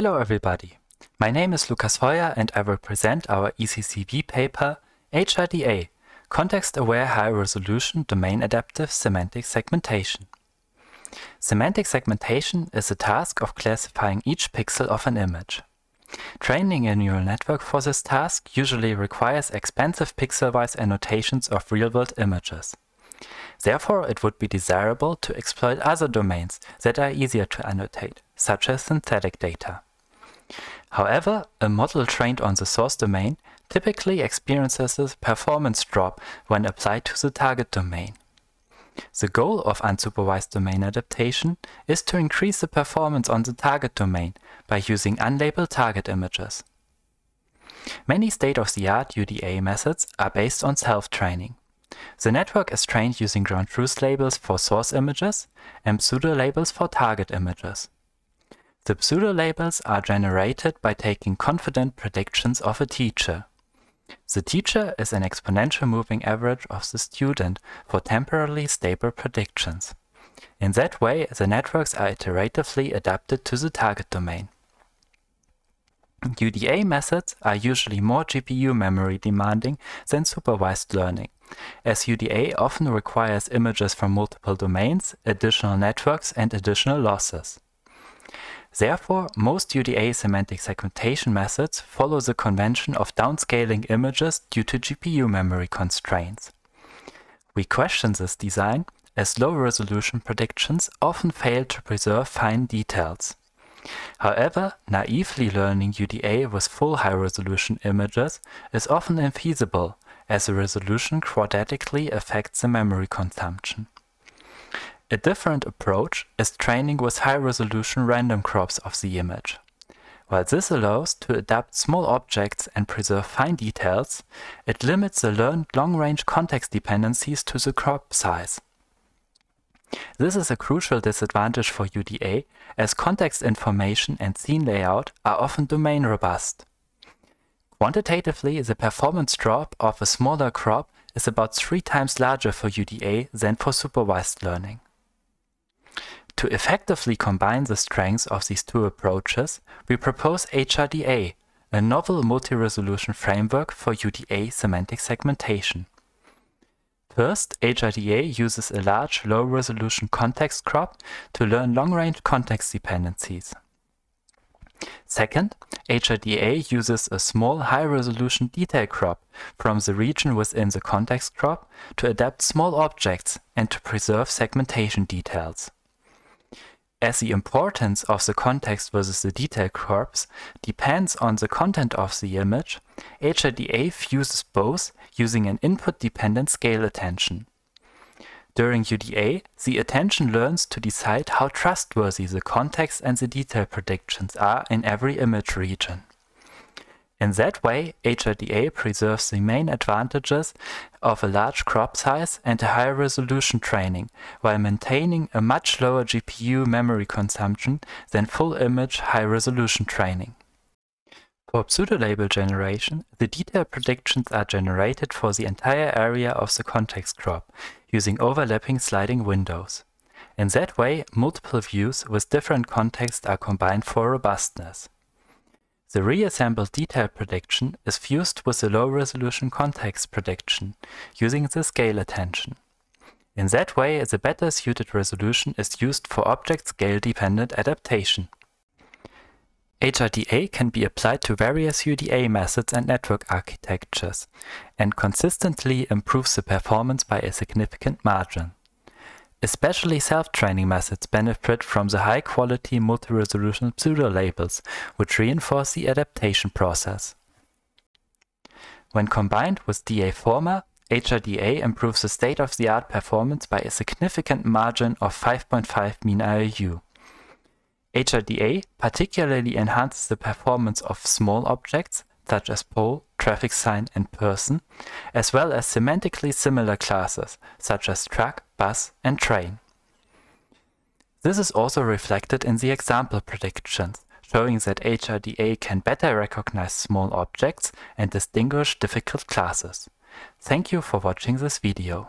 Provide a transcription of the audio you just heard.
Hello everybody, my name is Lukas Hoyer and I will present our ECCV paper HRDA Context-Aware High-Resolution Domain-Adaptive Semantic Segmentation. Semantic segmentation is the task of classifying each pixel of an image. Training a neural network for this task usually requires expensive pixel-wise annotations of real-world images. Therefore, it would be desirable to exploit other domains that are easier to annotate, such as synthetic data. However, a model trained on the source domain typically experiences a performance drop when applied to the target domain. The goal of unsupervised domain adaptation is to increase the performance on the target domain by using unlabeled target images. Many state-of-the-art UDA methods are based on self-training. The network is trained using ground truth labels for source images and pseudo-labels for target images. The pseudo-labels are generated by taking confident predictions of a teacher. The teacher is an exponential moving average of the student for temporally stable predictions. In that way, the networks are iteratively adapted to the target domain. UDA methods are usually more GPU memory demanding than supervised learning, as UDA often requires images from multiple domains, additional networks, and additional losses. Therefore, most UDA semantic segmentation methods follow the convention of downscaling images due to GPU memory constraints. We question this design as low-resolution predictions often fail to preserve fine details. However, naively learning UDA with full high-resolution images is often infeasible, as the resolution quadratically affects the memory consumption. A different approach is training with high-resolution random crops of the image. While this allows to adapt small objects and preserve fine details, it limits the learned long-range context dependencies to the crop size. This is a crucial disadvantage for UDA, as context information and scene layout are often domain robust. Quantitatively, the performance drop of a smaller crop is about three times larger for UDA than for supervised learning. To effectively combine the strengths of these two approaches, we propose HRDA, a novel multi-resolution framework for UDA semantic segmentation. First, HRDA uses a large low-resolution context crop to learn long-range context dependencies. Second, HRDA uses a small high-resolution detail crop from the region within the context crop to adapt small objects and to preserve segmentation details. As the importance of the context versus the detail crops depends on the content of the image, HRDA fuses both using an input-dependent scale attention. During UDA, the attention learns to decide how trustworthy the context and the detail predictions are in every image region. In that way, HRDA preserves the main advantages of a large crop size and a high resolution training, while maintaining a much lower GPU memory consumption than full image high resolution training. For pseudo-label generation, the detail predictions are generated for the entire area of the context crop, using overlapping sliding windows. In that way, multiple views with different context are combined for robustness. The reassembled detail prediction is fused with the low-resolution context prediction, using the scale attention. In that way, the better suited resolution is used for object scale-dependent adaptation. HRDA can be applied to various UDA methods and network architectures, and consistently improves the performance by a significant margin. Especially self-training methods benefit from the high-quality multi-resolution pseudo-labels, which reinforce the adaptation process. When combined with DAFormer, HRDA improves the state-of-the-art performance by a significant margin of 5.5 mean IOU. HRDA particularly enhances the performance of small objects, such as pole, traffic sign, and person, as well as semantically similar classes, such as truck, bus, and train. This is also reflected in the example predictions, showing that HRDA can better recognize small objects and distinguish difficult classes. Thank you for watching this video.